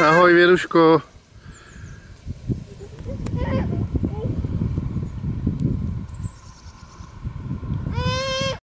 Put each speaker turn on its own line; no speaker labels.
Ahoj Vieruško.